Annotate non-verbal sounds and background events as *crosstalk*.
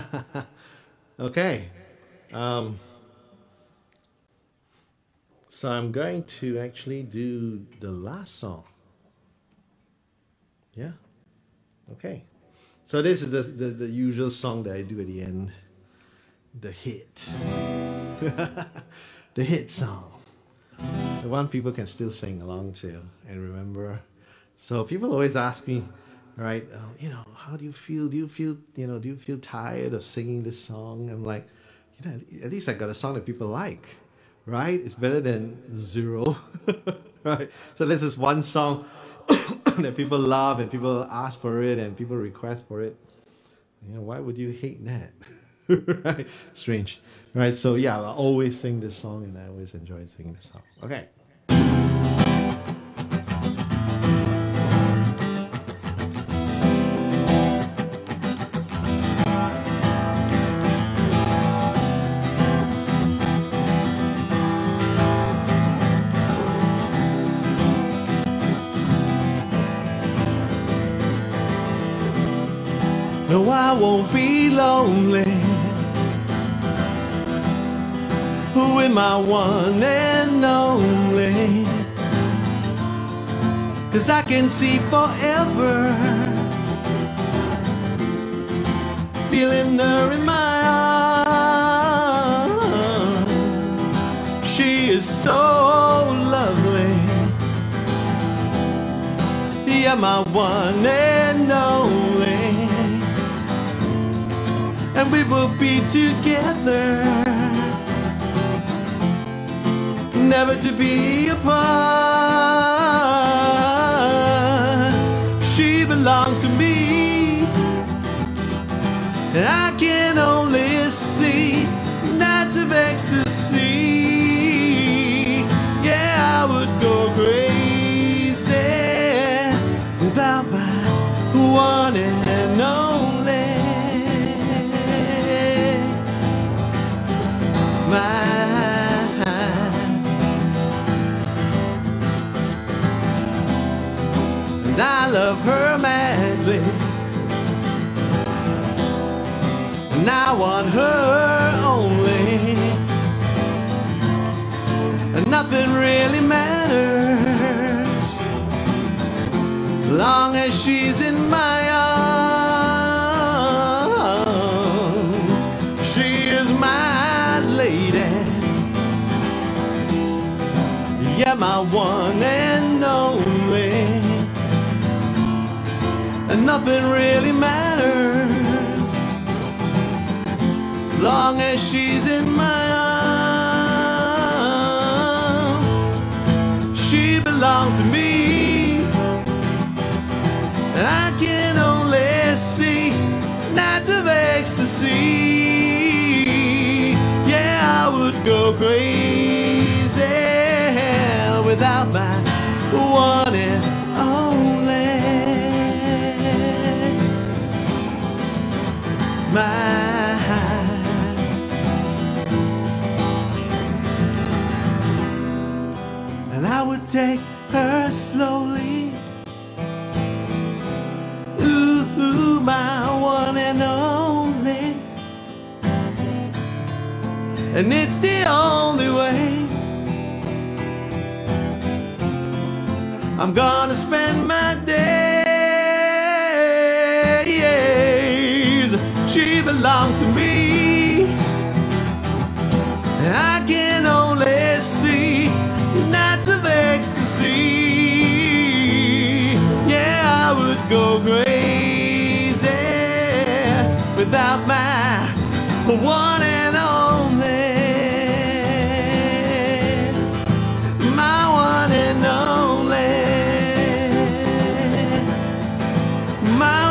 *laughs* okay. Um, so I'm going to actually do the last song. Yeah. Okay. So this is the, the, the usual song that I do at the end. The hit. *laughs* the hit song. The one people can still sing along to and remember. So people always ask me, right, uh, you know, how do you feel? Do you feel, you know, do you feel tired of singing this song? I'm like, you know, at least I got a song that people like, right? It's better than zero, *laughs* right? So this is one song *coughs* that people love and people ask for it and people request for it. You know, why would you hate that? *laughs* right? Strange. Right? So yeah, I always sing this song and I always enjoy singing this song. Okay. No, I won't be lonely with my one and only. Cause I can see forever. Feeling her in my arms. She is so lovely. Yeah, my one and only and we will be together, never to be apart. She belongs to me, I can And I love her madly. And I want her only. And nothing really matters. Long as she's in my arms. She is my lady. Yeah, my one and only. Nothing really matters. Long as she's in my arms. She belongs to me. I can only see nights of ecstasy. Yeah, I would go crazy take her slowly. Ooh, my one and only. And it's the only way I'm gonna spend my days. She belongs to me. I can go crazy without my one and only. My one and only. My